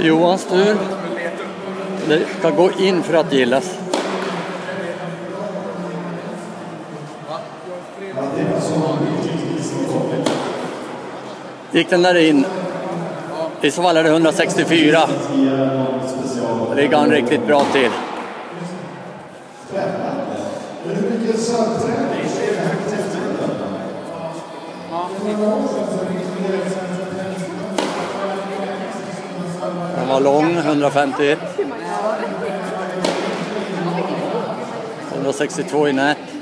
Johans tur. Det ska gå in för att gillas. Gick den där in? I så fall är det 164. Det ligger han riktigt bra till. Den var lång, 151. 162 i nät.